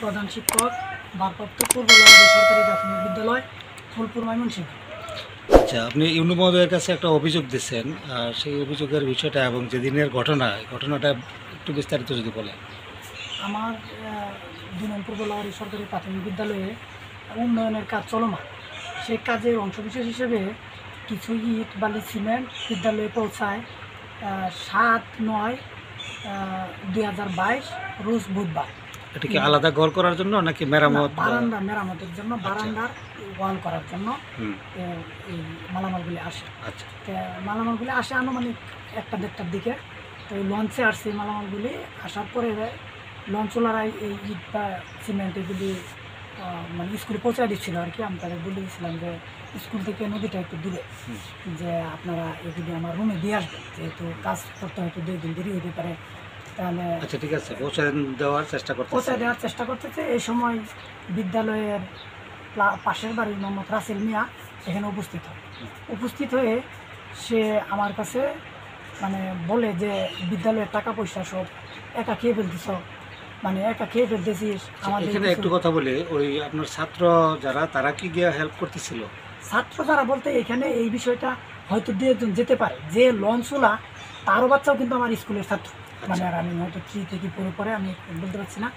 প্রধান শিক্ষক ভারপ্রাপ্ত পূর্বলঙ্গী সরকারি প্রাথমিক বিদ্যালয় ফুলপুর ময়মনসিংহ। আচ্ছা আপনি ইউনু মহোদয়ের কাছে একটা অভিযোগ দিচ্ছেন আর সেই অভিযোগের বিষয়টা এবং যেদিনের ঘটনা এই ঘটনাটা একটু বিস্তারিত যদি বলেন। আমার আহ, দুই নং সরকারি প্রাথমিক বিদ্যালয়ে উন্নয়নের কাজ চলমান। সেই কাজের অংশবিশেষ হিসেবে কিছু ইট বালি সিমেন্ট বিদ্যালয়ে পৌঁছায় সাত নয় দুই হাজার বাইশ রোজ বুধবার। এটা কি আলাদা ঘর করার জন্য নাকি মেরামত বারান্দা মেরামতের জন্য বারান্দার ওয়াল করার জন্য এই মালামালগুলি আসে। আচ্ছা। তো মালামালগুলি আসে আনুমানিক একটা দেড়টার দিকে। তো লঞ্চে আসছে এই মালামালগুলি আসার পরে লঞ্চওয়ালারাই এই ইট বা সিমেন্ট এগুলি মানে স্কুলে পৌঁছে দিচ্ছিল আর কি। আমি তাদের বলে দিয়েছিলাম যে স্কুল থেকে নদীটা একটু দূরে যে আপনারা এগুলি আমার রুমে দিয়ে আসবেন। যেহেতু কাজ করতে হয়তো দুই দিন দেরি হতে পারে। তাহলে আচ্ছা ঠিক আছে পৌঁছে দেওয়ার চেষ্টা করতে পৌঁছে দেওয়ার চেষ্টা করতেছে। এই সময় বিদ্যালয়ের পাশের বাড়ির মোহাম্মদ রাসেল মিয়া এখানে উপস্থিত হয়। উপস্থিত হয়ে সে আমার কাছে মানে বলে যে বিদ্যালয়ের টাকা পয়সা সব একা খেয়ে ফেলতেছ। মানে একা খেয়ে ফেলতেছিস আমাদের এখানে একটু কথা বলি। ওই আপনার ছাত্র যারা তারা কি গিয়ে হেল্প করতেছিল? ছাত্র যারা বলতে এখানে এই বিষয়টা হয়তো দু একজন যেতে পারে। যে লঞ্চওয়ালা তারও বাচ্চাও কিন্তু আমার স্কুলের ছাত্র। মানে আর আমি হয়তো থ্রি থেকে পরে আমি বলতে পারছি না।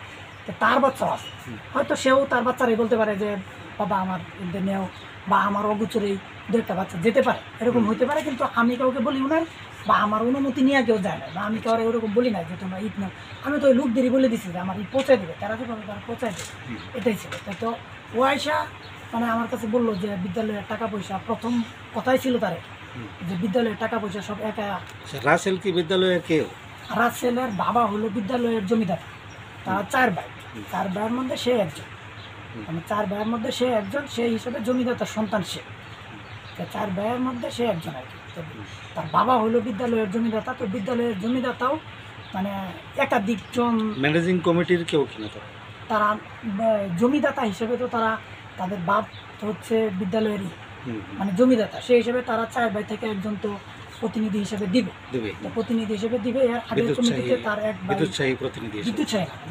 তো তার বাচ্চাও আছে। হয়তো সেও তার বাচ্চারাই বলতে পারে যে বাবা আমার নেও বা আমার অগোচরেই দু একটা বাচ্চা যেতে পারে। এরকম। হইতে পারে কিন্তু আমি কাউকে বলি নাই বা আমার অনুমতি নিয়ে কেউ যায় না বা আমি কাউকে ওরকম বলি না যে তোমরা ইট নাও। আমি তো ওই লোকদেরই বলে দিছি যে আমার ইট পৌঁছায় দেবে। তারা যেভাবে তারা পৌঁছায় দেবে। এটাই ছিল। তাই তো ও আয়সা মানে আমার কাছে বলল যে বিদ্যালয়ের টাকা পয়সা প্রথম কথাই ছিল তারে যে বিদ্যালয়ের টাকা পয়সা সব একা আচ্ছা, রাসেল কি বিদ্যালয়ের কেউ? রাসেলের বাবা হলো বিদ্যালয়ের জমিদার। তারা চার ভাই। চার ভাইয়ের মধ্যে সে একজন। মানে চার ভাইয়ের মধ্যে সে একজন সেই হিসেবে জমিদাতার সন্তান সে। চার ভাইয়ের মধ্যে সে একজন আর কি। তার বাবা হলো বিদ্যালয়ের জমিদাতা তো বিদ্যালয়ের জমিদাতাও মানে একাধিকজন ম্যানেজিং কমিটির কেউ কিনা তো তারা? জমিদাতা হিসেবে তো তারা তাদের বাপ তো হচ্ছে বিদ্যালয়েরই। মানে জমিদাতা সেই হিসেবে তারা চার ভাই থেকে একজন তো প্রতিনিধি হিসেবে দিবে। দেবে। প্রতিনিধি হিসেবে দিবে এর আগের কমিটিতে তার এক বিদ্যুৎসাহী প্রতিনিধি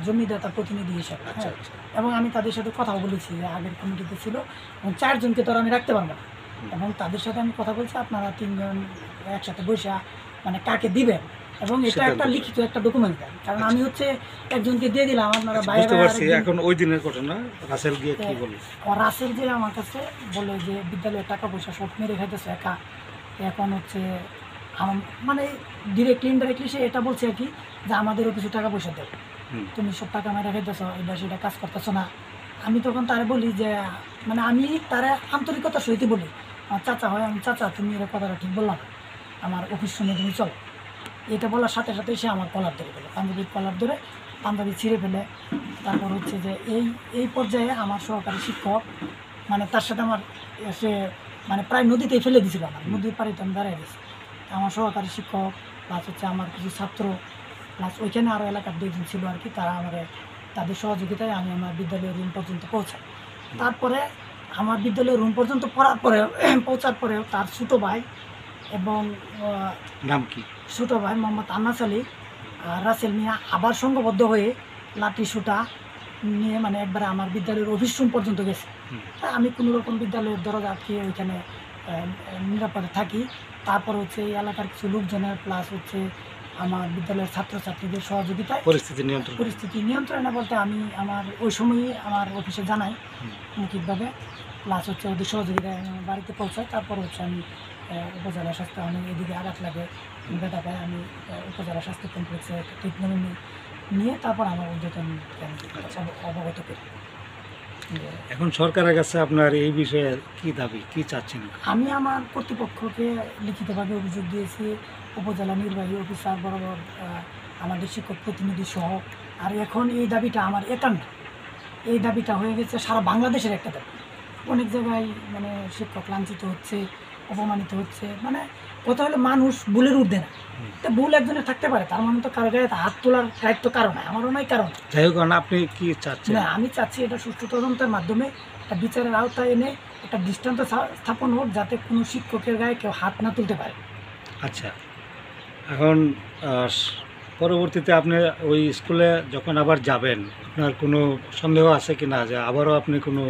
জমিদাতা প্রতিনিধি হিসেবে আচ্ছা হ্যাঁ। আচ্ছা। এবং আমি তাদের সাথে কথা বলেছি যে আগের কমিটিতে ছিল। এবং চারজনকে তো আমি রাখতে পারব না। এবং তাদের সাথে আমি কথা বলছি আপনারা তিনজন একসাথে বসে মানে কাকে দিবেন? এবং এটা একটা লিখিত একটা ডকুমেন্ট দেন কারণ আমি হচ্ছে একজনকে দিয়ে দিলাম আপনারা আচ্ছা, বাইরে বুঝতে পারছি এখন ওই দিনের ঘটনা রাসেল গিয়ে কি বলে? রাসেল যে আমার কাছে বলে যে বিদ্যালয়ের টাকা পয়সা সব মেরে খাইতেছে একা। এখন হচ্ছে মানে ডিরেক্টলি ইনডাইরেক্টলি সে এটা বলছে আর কি যে আমাদেরও কিছু টাকা পয়সা দেয় তুমি সব টাকা মেরে খাইতেছ এটা সেটা কাজ করতেছো না। আমি তখন তারে বলি যে মানে আমি তারে আন্তরিকতার সহিত বলি আমার চাচা হয় আমি চাচা তুমি এর কথাটা ঠিক বললাম আমার অফিস শুনে তুমি চলো। এটা বলার সাথে সাথে সে আমার কলার ধরে ফেলে পাঞ্জাবির কলার ধরে পাঞ্জাবি ছিঁড়ে ফেলে। তারপর হচ্ছে যে এই এই পর্যায়ে আমার সহকারী শিক্ষক মানে তার সাথে আমার সে মানে প্রায় নদীতেই ফেলে দিছিল আমার নদীর পাড়িতে আমি দাঁড়িয়ে গেছি আমার সহকারী শিক্ষক প্লাস হচ্ছে আমার কিছু ছাত্র প্লাস ওইখানে আরও এলাকার দুইজন ছিল আর কি তারা আমার তাদের সহযোগিতায় আমি আমার বিদ্যালয়ের রুম পর্যন্ত পৌঁছাই। তারপরে আমার বিদ্যালয়ের রুম পর্যন্ত পড়ার পরে পৌঁছার পরেও তার ছোটো ভাই এবং নাম কি? ছোটো ভাই মোহাম্মদ আন্নাস আলী রাসেল মিয়া আবার সংঘবদ্ধ হয়ে লাঠি সুটা নিয়ে মানে একবারে আমার বিদ্যালয়ের অফিস রুম পর্যন্ত গেছে। তা আমি কোনো রকম বিদ্যালয়ের দরজা আটকে ওইখানে নিরাপদে থাকি। তারপর হচ্ছে এই এলাকার কিছু লোকজনের প্লাস হচ্ছে আমার বিদ্যালয়ের ছাত্রছাত্রীদের সহযোগিতায় পরিস্থিতি নিয়ন্ত্রণ পরিস্থিতি নিয়ন্ত্রণে বলতে আমি আমার ওই সময়ই আমার অফিসে জানাই। মৌখিকভাবে প্লাস হচ্ছে ওদের সহযোগিতায় আমার বাড়িতে পৌঁছাই। তারপর হচ্ছে আমি উপজেলা স্বাস্থ্য আমি এদিকে আঘাত লাগে। ব্যথা পাই আমি উপজেলা স্বাস্থ্য কমপ্লেক্সে ট্রিটমেন্ট নিই। নিয়ে তারপর আমার উদ্যোতন অবগত করি। এখন সরকারের কাছে আপনার এই বিষয়ে কি দাবি কি চাচ্ছেন? আমি আমার কর্তৃপক্ষকে লিখিতভাবে অভিযোগ দিয়েছি উপজেলা নির্বাহী অফিসার বরাবর আমাদের শিক্ষক প্রতিনিধি সহ। আর এখন এই দাবিটা আমার একান্ন এই দাবিটা হয়ে গেছে সারা বাংলাদেশের একটা দাবি। অনেক জায়গায় মানে শিক্ষক লাঞ্ছিত হচ্ছে অপমানিত হচ্ছে। মানে কথা হলো মানুষ ভুলের ঊর্ধ্বে না। তা ভুল একজনের থাকতে পারে তার মানে তো কারও গায়ে হাত তোলার দায়িত্ব কারও নাই আমারও নাই কারণ যাই হোক না আপনি কি চাচ্ছেন? না আমি চাচ্ছি এটা সুষ্ঠু তদন্তের মাধ্যমে একটা বিচারের আওতায় এনে একটা দৃষ্টান্ত স্থাপন হোক যাতে কোনো শিক্ষকের গায়ে কেউ হাত না তুলতে পারে। আচ্ছা। এখন পরবর্তীতে আপনি ওই স্কুলে যখন আবার যাবেন আপনার কোনো সন্দেহ আছে কি না যে আবারও আপনি কোনো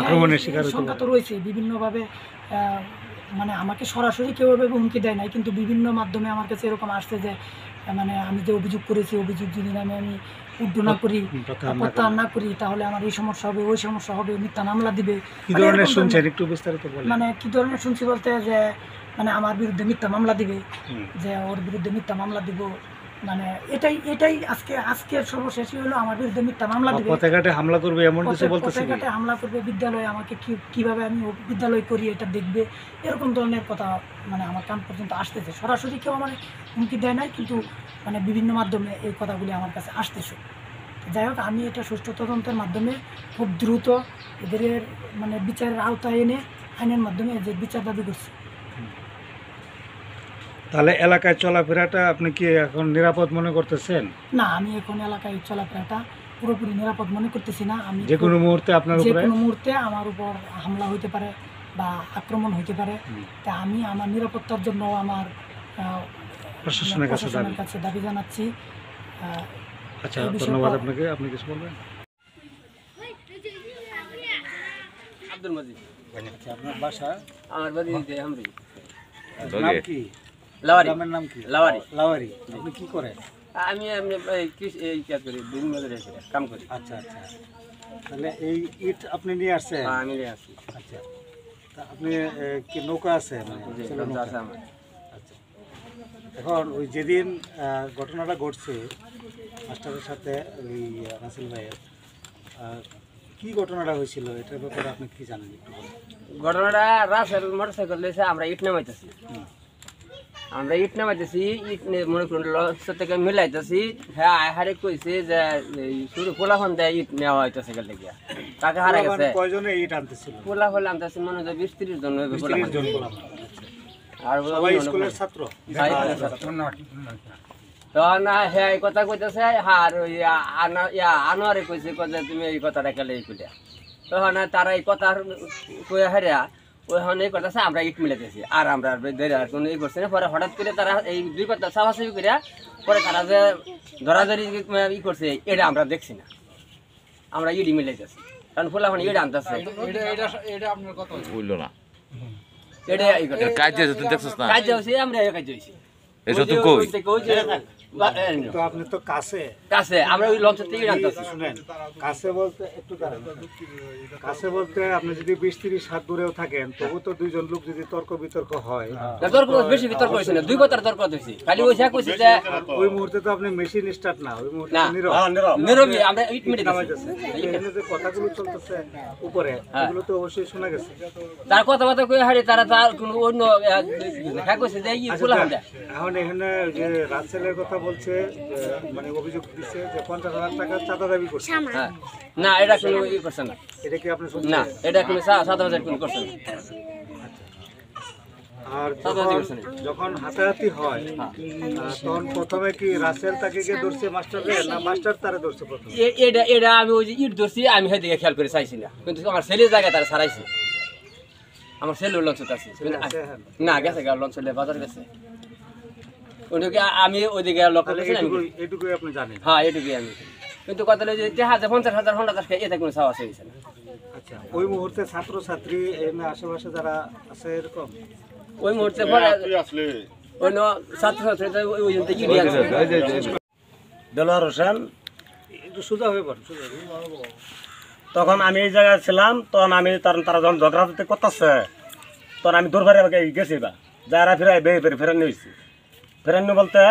আক্রমণের শিকার সংখ্যা তো? রয়েছে বিভিন্নভাবে মানে আমাকে সরাসরি কেউ এভাবে হুমকি দেয় নাই কিন্তু বিভিন্ন মাধ্যমে আমার কাছে এরকম আসছে যে মানে আমি যে অভিযোগ করেছি অভিযোগ যদি আমি আমি উড্ড না করি প্রত্যাহার না করি তাহলে আমার এই সমস্যা হবে ওই সমস্যা হবে মিথ্যা মামলা দিবে। কি মানে ধরনের শুনছেন? একটু বিস্তারিত বলেন। মানে কি ধরনের শুনছি বলতে যে মানে আমার বিরুদ্ধে মিথ্যা মামলা দিবে যে ওর বিরুদ্ধে মিথ্যা মামলা দিব মানে এটাই এটাই আজকে আজকের সর্বশেষই হলো আমার বিরুদ্ধে মিথ্যা মামলা দিবে। হামলা করবে এমন কিছু বলতেছে পথে হামলা করবে বিদ্যালয়ে আমাকে কি কীভাবে আমি বিদ্যালয় করি এটা দেখবে। এরকম ধরনের কথা মানে আমার কান পর্যন্ত আসতেছে। সরাসরি কেউ আমার হুমকি দেয় নাই কিন্তু মানে বিভিন্ন মাধ্যমে এই কথাগুলি আমার কাছে আসতেছে। যাই হোক আমি এটা সুষ্ঠু তদন্তের মাধ্যমে খুব দ্রুত এদের মানে বিচারের আওতায় এনে আইনের মাধ্যমে যে বিচার দাবি করছি। তাহলে এলাকায় চলাফেরাটা আপনি কি এখন নিরাপদ মনে করতেছেন? না আমি এখন এলাকায় চলাফেরাটা পুরোপুরি নিরাপদ মনে করতেছি না। আমি যে কোনো মুহূর্তে আপনার যে উপরে? কোনো মুহূর্তে আমার উপর হামলা হইতে পারে বা আক্রমণ হইতে পারে। তা আমি আমার নিরাপত্তার জন্য আমার আহ, প্রশাসনের কাছে দাবি? প্রশাসনের কাছে দাবি জানাচ্ছি। আহ, আচ্ছা এই ধন্যবাদ আপনাকে। আপনি কিছু বলবেন? আব্দুল মজিদ। আচ্ছা আপনার বাসা? আমার বাড়ি দেহামরি নাম কি? লাওয়ারি। গ্রামের নাম কি? লাওয়ারি। লাওয়ারি। আপনি কি করেন? আমি এমনি এই এই কাজ করি কাম করি। আচ্ছা আচ্ছা। তাহলে এই ইট আপনি নিয়ে আসছেন? হ্যাঁ, আমি নিয়ে আসি আচ্ছা। আপনি কি নৌকা আছে মানে? আছে আমার। আচ্ছা। এখন ওই যেদিন ঘটনাটা ঘটছে মাস্টারের সাথে ওই রাসেল ভাইয়ের কি ঘটনাটা হয়েছিল? এটার ব্যাপারে আপনি কি জানেন। ঘটনাটা রাসেল মোটরসাইকেল লেসে আমরা ইট নামাইতেছি। আমরা ইট নামাইতেছি ইট নে- মনে করুন লঞ্চ থেকে মিলাইতেছি। হ্যাঁ হারে কইছে যে শুরু পোলাফান দেয় ইট নেওয়া হইতেছে গেলে গিয়া। তাকে হারা গেছে? কয়জনে ইট আনতেছিল? পোলা হলে মনে হয় বিশ তিরিশ জন। আর স্কুলের ছাত্র? তখন হ্যাঁ এই কথা কইতেছে আর ওই আনা- আনোয়ারে কইছে কইছে তুমি এই কথাটা কেলে এই কইলা? তখন তারা এই কথা কয়ে হারিয়া ওইখানে এই কথা আমরা ইট মিলাইতেছি আর আমরা আর কোনো ই করছে না। পরে হঠাৎ করে তারা এই দুই কথা সাফাসাফি করিয়া পরে তারা যে ধরাধরি ই করছে এটা আমরা দেখছি না। আমরা ইডি মিলাইতেছি কারণ ফুলা মানে ইট আনতেছে। বুঝলো না। এটা কাজ তুই দেখছিস না। কাজ হয়েছে আমরা কাজ হয়েছি এসব তুই কই? তো আপনি তো কাছে। কাছে আমরা ওই লঞ্চের থেকে আনতেছি। শুনেন কাছে বলতে একটু কাছে বলতে আপনি যদি বিশ তিরিশ হাত দূরেও থাকেন তবু তো দুইজন লোক যদি তর্ক বিতর্ক হয়। তর্ক বেশি বিতর্ক হয়েছে না দুই কথার তর্ক হয়েছে খালি ওই যা কইছে যে ওই মুহূর্তে তো আপনি মেশিন স্টার্ট না ওই মুহূর্তে নীরব। নীরবই আমরা ইট মিটে নামাইতেছে। এখানে যে কথাগুলো চলতেছে উপরে হ্যাঁ। এগুলো তো অবশ্যই শোনা গেছে। তার কথাবার্তা কই হারে তারা তার কোনো অন্য হ্যাঁ কইছে যে ই আচ্ছা, এখন এখানে যে কথা বলছে মানে অভিযোগ দিচ্ছে যে পঞ্চাশ হাজার টাকা চাঁদা দাবি করছে। হ্যাঁ। না এটা কোনো ই করছে না। এটা কি আপনি না এটা কোনো সাত হাজার কোনো করছে না। আর যখন- হাতাহাতি হয় তখন প্রথমে কি রাসেল তাকে গিয়ে ধরছে মাস্টার না মাস্টার তারে ধরছে প্রথমে? এটা এটা আমি ওই যে ইট ধরছি আমি সেদিকে খেয়াল করে চাইছি না। কিন্তু আমার ছেলের জায়গায় তারা সারাইছে আমার ছেলের লঞ্চ আছে হ্যাঁ। না গেছে গা লঞ্চ বাজার গেছে। ওইদিকে আমি ওইদিকে লক্ষ্য করছি এইটুকুই আপনি জানেন। হ্যাঁ এটুকুই আমি। কিন্তু কথা হলো যে যায় পঞ্চাশ হাজার ঘণ্টা দশ এতে কোনো সাহস হয়েছে না। আচ্ছা ওই মুহূর্তে ছাত্র ছাত্রী এমনি আশেপাশে যারা আছে এরকম? ওই মুহূর্তে অন্য ছাত্র ছাত্রী আনছে দেলোয়ার হোসেন। একটু সোজা হয়ে পড়েন হয়ে। তখন আমি এই জায়গায় ছিলাম তখন আমি তার তারা যখন ঝগড়া করতেছে তখন আমি দূরবারে আমাকে গেছি বা যারা ফিরাই বে ফের ফেরানি হয়েছি ফেরানি বলতে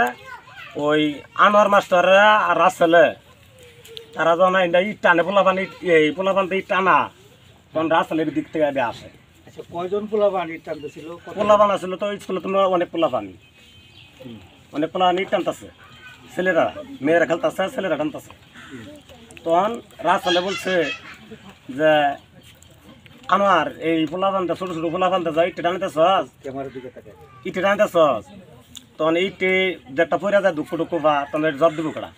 ওই আনোয়ার মাস্টাররা আর রাসেলে তারা যখন ইট টানে পোলাপান ইট এই পোলাপান ইট টানা। তখন রাসেলের দিক থেকে এবে আসে। আচ্ছা কয়জন পোলা পানি টানতেছিল? পোলাপান আসছিল তো স্কুলে তো অনেক পোলাপানি। অনেক পোলাপানি ইট টানতেছে। ছেলেরা মেয়েরা খেলতেছে ছেলেরা টানতেছে। তখন রাসেলে বলছে যে আনোয়ার এই পোলাপানটা ছোট ছোট পোলাপানটা যাই ইটে টানতেছ ক্যামেরার দিকে তাকায়। ইটে টানতেছ তখন ইটে যেটা পড়ে যায় দুঃখ টুকু বা, তখন জব দিব কড়া?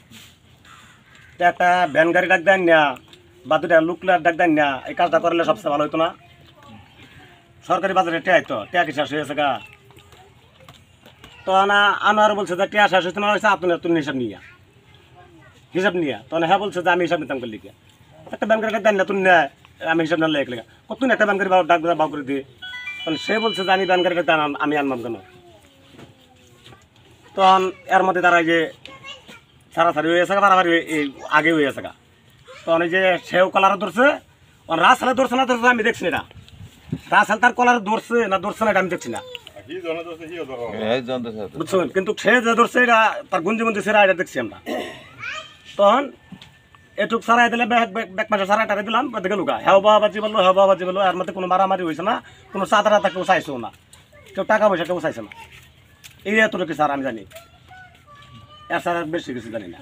একটা ভ্যান গাড়ি ডাক দেন না, বা দুটা লুকলার ডাক দেন না, এই কাজটা করলে সবচেয়ে ভালো হতো না। সরকারি বাজারে টেয়াই তো কি শেষ হয়েছে গা? তখন আনোয়ার বলছে যে, টিয়া শেষ হয়েছে না হয়েছে আপনি তুমি হিসাব নিয়ে। হিসাব নিয়ে? তখন হ্যাঁ বলছে যে, আমি হিসাব নিতাম করলি একটা ব্যাংকের ডাক দেন না তুমি নেয় আমি হিসাব না লেগে কত একটা ব্যাংকের ডাক বাউ করে দিয়ে তখন সে বলছে যে, আমি ব্যাংকের দেন, আমি আনবাম কেন? তখন এর মধ্যে তারা এই যে সারাসারি হয়ে গেছে বাড়াবাড়ি এই আগে হয়ে গেছে তখন এই যে সেও কলার ধরছে রাসালে ধরছে না ধরছে আমি দেখছি না রাসাল তার কলার ধরছে না ধরছে না এটা আমি দেখছি না। তো। বুঝছেন? কিন্তু সে যে ধরছে এটা তার গুঞ্জি গুঞ্জি সেরা এটা দেখছি আমরা। তখন এটুক সারাই দিলে ব্যাগ ব্যাগ মাসে সারাই টাকা দিলাম দেখে লুকা হ্যাঁ বাবা বাজি বলল হ্যাঁ বাবা বাজি বলল এর মধ্যে কোনো মারামারি হয়েছে না কোনো চাঁদা টাতা কেউ চাইছেও না। কেউ টাকা পয়সা কেউ চাইছে না। এই এতটুকু স্যার আমি জানি। এছাড়া বেশি কিছু জানি না।